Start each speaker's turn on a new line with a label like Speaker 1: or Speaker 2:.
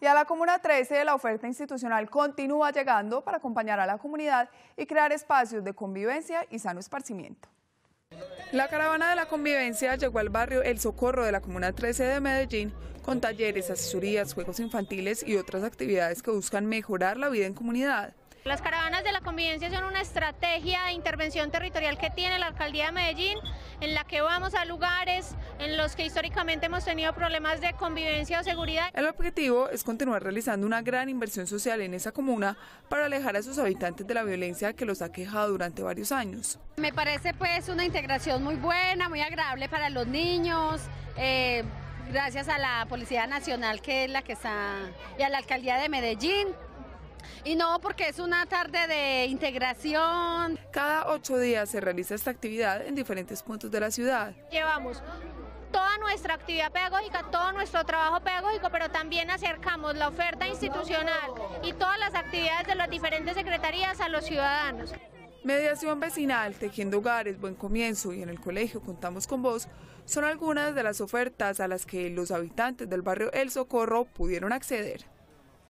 Speaker 1: Y a la Comuna 13 la oferta institucional continúa llegando para acompañar a la comunidad y crear espacios de convivencia y sano esparcimiento. La caravana de la convivencia llegó al barrio El Socorro de la Comuna 13 de Medellín con talleres, asesorías, juegos infantiles y otras actividades que buscan mejorar la vida en comunidad.
Speaker 2: Las caravanas de la convivencia son una estrategia de intervención territorial que tiene la alcaldía de Medellín, en la que vamos a lugares en los que históricamente hemos tenido problemas de convivencia o seguridad.
Speaker 1: El objetivo es continuar realizando una gran inversión social en esa comuna para alejar a sus habitantes de la violencia que los ha quejado durante varios años.
Speaker 3: Me parece pues una integración muy buena, muy agradable para los niños. Eh, gracias a la Policía Nacional que es la que está y a la Alcaldía de Medellín y no porque es una tarde de integración.
Speaker 1: Cada ocho días se realiza esta actividad en diferentes puntos de la ciudad.
Speaker 2: Llevamos toda nuestra actividad pedagógica, todo nuestro trabajo pedagógico, pero también acercamos la oferta institucional y todas las actividades de las diferentes secretarías a los ciudadanos.
Speaker 1: Mediación vecinal, tejiendo hogares, buen comienzo y en el colegio contamos con vos son algunas de las ofertas a las que los habitantes del barrio El Socorro pudieron acceder.